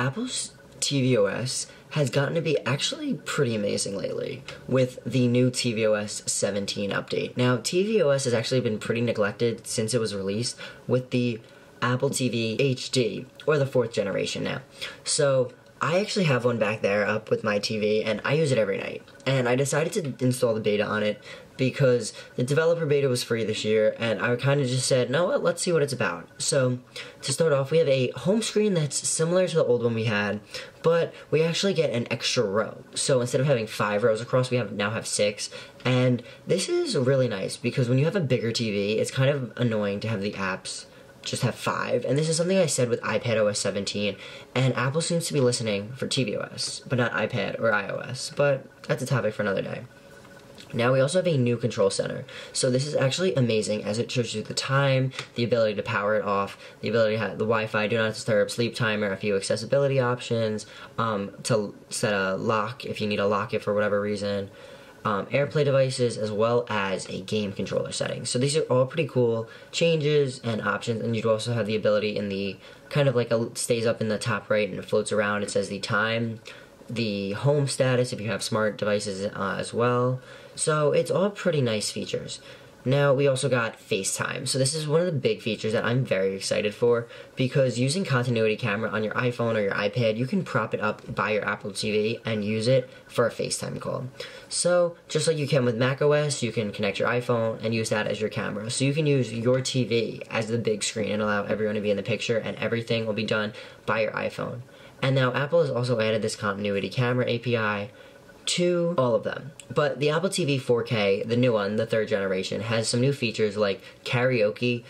Apple's tvOS has gotten to be actually pretty amazing lately with the new tvOS 17 update. Now, tvOS has actually been pretty neglected since it was released with the Apple TV HD, or the fourth generation now. So, I actually have one back there up with my TV, and I use it every night. And I decided to install the beta on it because the developer beta was free this year, and I kind of just said, no, let's see what it's about. So, to start off, we have a home screen that's similar to the old one we had, but we actually get an extra row. So instead of having five rows across, we have now have six, and this is really nice because when you have a bigger TV, it's kind of annoying to have the apps just have five. And this is something I said with iPad OS 17, and Apple seems to be listening for tvOS, but not iPad or iOS. But that's a topic for another day. Now we also have a new control center. So this is actually amazing as it shows you the time, the ability to power it off, the ability to have the Wi-Fi, do not disturb, sleep timer, a few accessibility options, um, to set a lock if you need to lock it for whatever reason, um, AirPlay devices, as well as a game controller setting. So these are all pretty cool changes and options, and you also have the ability in the kind of like a stays up in the top right and it floats around. It says the time, the home status if you have smart devices uh, as well. So it's all pretty nice features. Now we also got FaceTime. So this is one of the big features that I'm very excited for because using continuity camera on your iPhone or your iPad, you can prop it up by your Apple TV and use it for a FaceTime call. So just like you can with macOS, you can connect your iPhone and use that as your camera. So you can use your TV as the big screen and allow everyone to be in the picture and everything will be done by your iPhone. And now Apple has also added this continuity camera API to all of them. But the Apple TV 4K, the new one, the third generation, has some new features like karaoke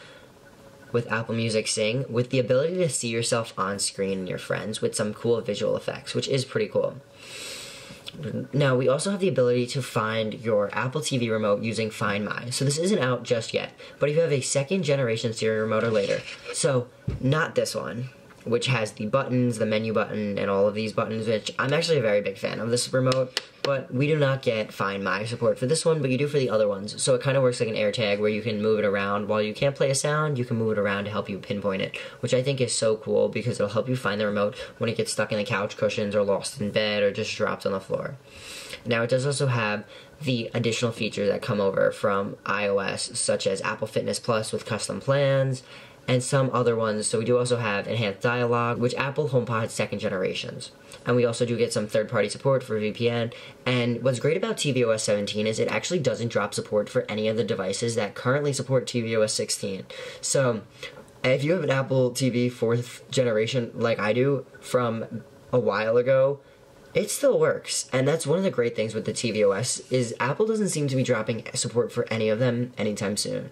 with Apple Music Sing, with the ability to see yourself on screen and your friends with some cool visual effects, which is pretty cool. Now, we also have the ability to find your Apple TV remote using Find My. So this isn't out just yet, but if you have a second generation Siri remote or later, so not this one, which has the buttons, the menu button, and all of these buttons, which I'm actually a very big fan of this remote, but we do not get Find My support for this one, but you do for the other ones. So it kind of works like an AirTag where you can move it around. While you can't play a sound, you can move it around to help you pinpoint it, which I think is so cool because it'll help you find the remote when it gets stuck in the couch cushions or lost in bed or just dropped on the floor. Now it does also have the additional features that come over from iOS, such as Apple Fitness Plus with custom plans, and some other ones. So we do also have enhanced dialogue, which Apple HomePod second generations. And we also do get some third-party support for VPN. And what's great about tvOS 17 is it actually doesn't drop support for any of the devices that currently support tvOS 16. So if you have an Apple TV fourth generation like I do from a while ago, it still works and that's one of the great things with the tvOS is apple doesn't seem to be dropping support for any of them anytime soon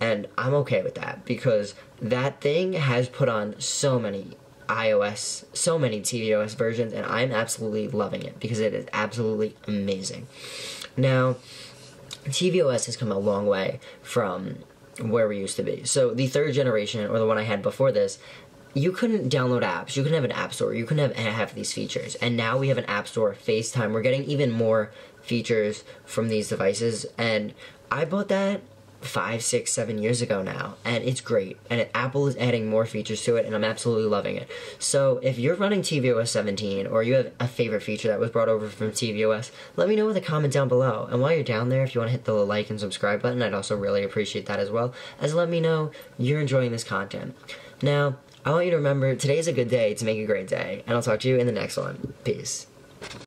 and I'm okay with that because that thing has put on so many iOS, so many tvOS versions, and I'm absolutely loving it because it is absolutely amazing. Now, tvOS has come a long way from where we used to be. So, the third generation, or the one I had before this, you couldn't download apps. You couldn't have an app store. You couldn't have have these features. And now we have an app store, FaceTime. We're getting even more features from these devices. And I bought that five, six, seven years ago now, and it's great. And Apple is adding more features to it, and I'm absolutely loving it. So if you're running tvOS 17, or you have a favorite feature that was brought over from tvOS, let me know in the comment down below. And while you're down there, if you want to hit the like and subscribe button, I'd also really appreciate that as well, as let me know you're enjoying this content. Now, I want you to remember today is a good day to make a great day, and I'll talk to you in the next one. Peace.